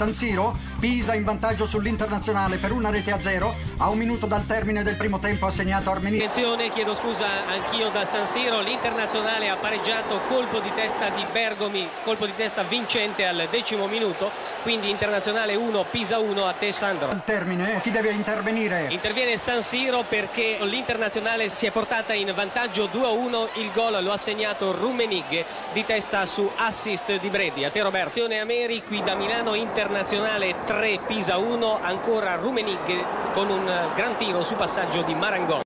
San Siro, Pisa in vantaggio sull'Internazionale per una rete a zero. A un minuto dal termine del primo tempo assegnato Armenia. Attenzione, chiedo scusa anch'io da San Siro. L'Internazionale ha pareggiato colpo di testa di Bergomi, colpo di testa vincente al decimo minuto. Quindi Internazionale 1, Pisa 1 a te Sandro. Al termine, chi deve intervenire? Interviene San Siro perché l'Internazionale si è portata in vantaggio 2-1. Il gol lo ha segnato Rumenig di testa su assist di Bredi. A te Roberto. Attenzione Ameri qui da Milano Internazionale Internazionale 3 Pisa 1 ancora Rumenig con un gran tiro su passaggio di Marangon